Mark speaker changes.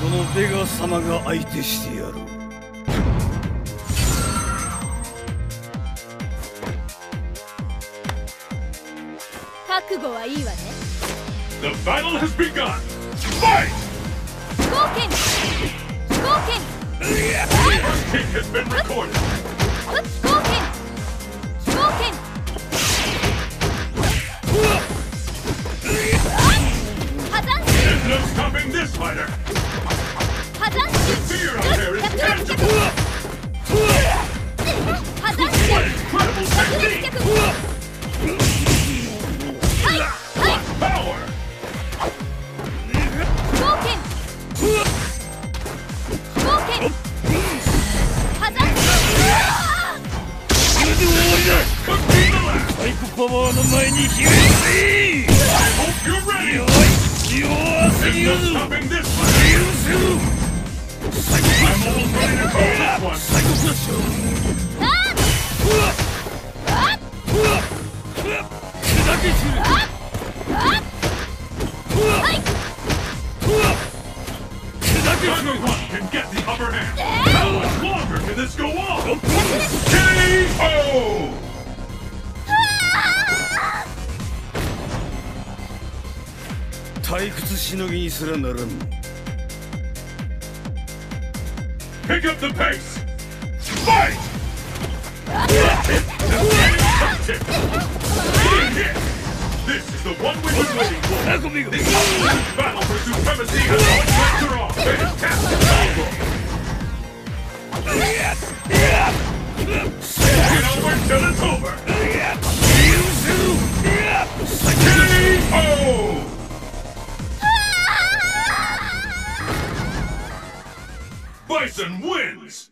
Speaker 1: このベガ様が相手してやる
Speaker 2: 覚悟はいいわね
Speaker 3: The battle has begun! Fight!
Speaker 2: 飛行剣飛行剣
Speaker 3: Kick has been recorded!
Speaker 2: 飛行剣飛行剣破残
Speaker 3: There's no stopping this fighter!
Speaker 2: 破よい
Speaker 1: 退屈しのぎにすらならん
Speaker 3: Pick up the pace! Fight! this is the one we've been waiting for!
Speaker 1: This is
Speaker 3: the battle for supremacy has always after all! Fantastic! Get over till it's over! Bison wins!